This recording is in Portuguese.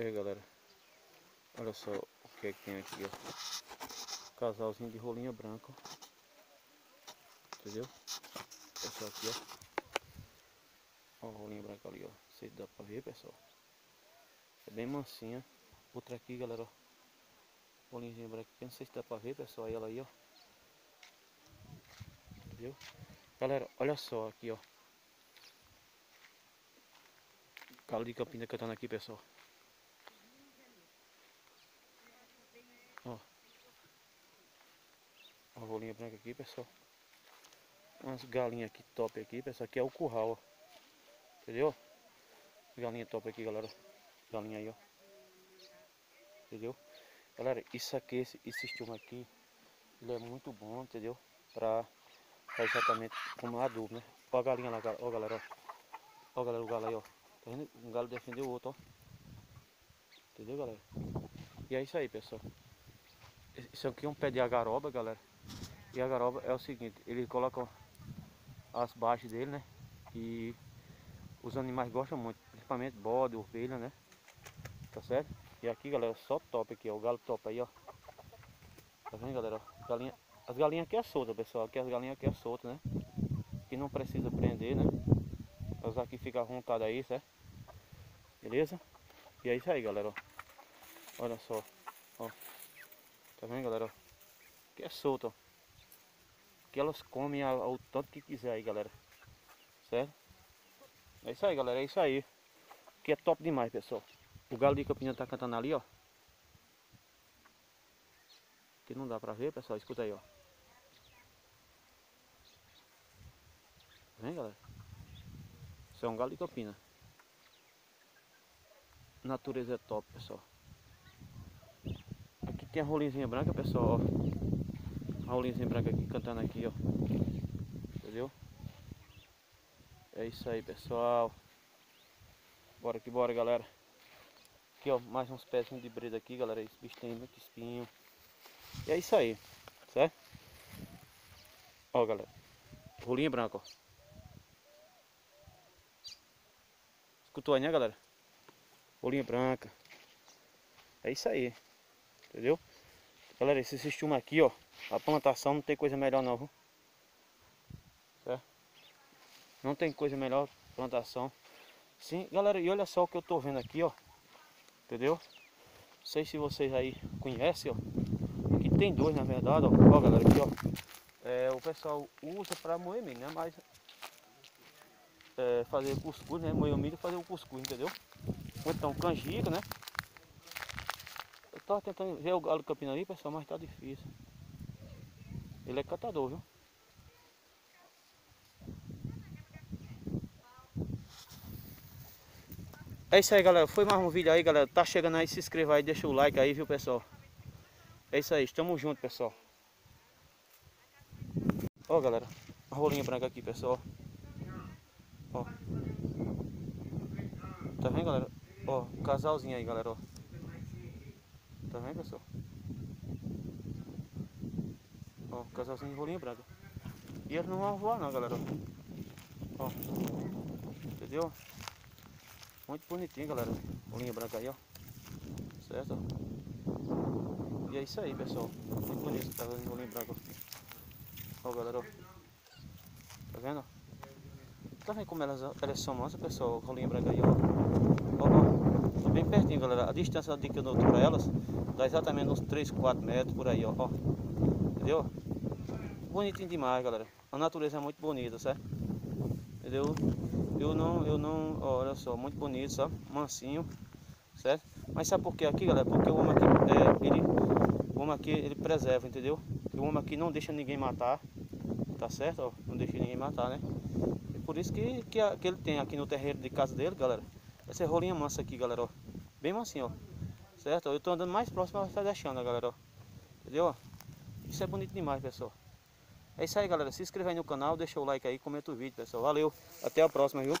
aí galera, olha só o que é que tem aqui, ó. Casalzinho de rolinha branca. Entendeu? Pessoal aqui, ó. Ó a rolinha branca ali, ó. Não sei se dá pra ver, pessoal. É bem mansinha. Outra aqui, galera, ó. Rolinha branca não sei se dá pra ver, pessoal. Aí ela aí, ó. Entendeu? Galera, olha só aqui, ó. Calo de campina cantando aqui, pessoal. Uma rolinha branca aqui, pessoal. Umas galinhas aqui top aqui, pessoal. Aqui é o curral, ó. Entendeu? Galinha top aqui, galera. Galinha aí, ó. Entendeu? Galera, isso aqui, esse, esse estilo aqui, ele é muito bom, entendeu? Pra, pra exatamente como adubo, né? Ó a galinha lá, ó galera, ó. Ó galera, o galo aí, ó. Tá vendo? Um galo defendeu o outro, ó. Entendeu, galera? E é isso aí, pessoal. Isso aqui é um pé de agaroba, galera. E a agaroba é o seguinte, ele coloca as baixas dele, né? E os animais gostam muito, principalmente bode, ovelha, né? Tá certo? E aqui, galera, só top aqui, ó. O galo top aí, ó. Tá vendo, galera? Galinha, as galinhas aqui é solta, pessoal. Aqui as galinhas aqui é solta, né? Que não precisa prender, né? Elas aqui ficam à aí, certo? Beleza? E é isso aí, galera, ó. Olha só, ó. Tá vendo, galera? Que é solto, ó. Que elas comem ao, tanto que quiser aí, galera. Certo? É isso aí, galera. É isso aí. Que é top demais, pessoal. O galo de Campina tá cantando ali, ó. Que não dá pra ver, pessoal. Escuta aí, ó. Vem, galera. Isso é um galo de Campina. Natureza é top, pessoal. Aqui tem a rolinha branca, pessoal, ó. A rolinha branca aqui, cantando aqui, ó. Entendeu? É isso aí, pessoal. Bora que bora, galera. Aqui, ó, mais uns pezinhos de breda aqui, galera. Esse bicho tem muito espinho. E é isso aí, certo? Ó, galera. Rolinha branca, ó. Escutou aí, né, galera? Bolinha branca. É isso aí. Entendeu? Galera, esse sistema aqui, ó. A plantação não tem coisa melhor não? Certo? Não tem coisa melhor plantação. Sim, galera, e olha só o que eu tô vendo aqui, ó. Entendeu? Não sei se vocês aí conhecem, ó. Aqui tem dois, na verdade, ó. Ó, galera, aqui, ó. É, o pessoal usa pra moer milho, né? Mas... É, fazer cuscuz, né? Moer o milho e fazer o cuscuz, entendeu? Ou então canjica, né? Eu tava tentando ver o galo campina ali, pessoal, mas tá difícil. Ele é catador, viu? É isso aí, galera. Foi mais um vídeo aí, galera. Tá chegando aí, se inscreva aí, deixa o like aí, viu, pessoal? É isso aí, estamos juntos, pessoal. Ó, galera. A rolinha branca aqui, pessoal. Ó. Tá vendo, galera? Ó, casalzinho aí, galera, ó. Tá vendo, pessoal? Ó, de rolinha branca. E eles não vão voar não, galera. Ó. Entendeu? Muito bonitinho, galera. Rolinha branca aí, ó. Certo? E é isso aí, pessoal. Muito bonito, tá vendo? Rolinha branca. Ó, galera, ó. Tá vendo? Tá vendo como elas, elas são mansas, pessoal? Rolinha branca aí, ó. Ó, ó. Tô bem pertinho, galera. A distância de que eu dou pra elas dá exatamente uns 3, 4 metros por aí, ó. ó. Entendeu? Bonitinho demais, galera. A natureza é muito bonita, certo? Entendeu? Eu não, eu não, olha só, muito bonito, sabe? Mansinho, certo? Mas sabe por que aqui, galera? Porque o homem aqui, é, ele, o homem aqui, ele preserva, entendeu? O homem aqui não deixa ninguém matar, tá certo? Não deixa ninguém matar, né? Por isso que, que, que, ele tem aqui no terreiro de casa dele, galera. Essa é rolinha mansa aqui, galera, ó. Bem mansinho, ó. Certo? Eu tô andando mais próximo, ela tá deixando, galera, ó. Entendeu? Isso é bonito demais, pessoal. É isso aí, galera. Se inscreva aí no canal, deixa o like aí, comenta o vídeo, pessoal. Valeu. Até a próxima, viu?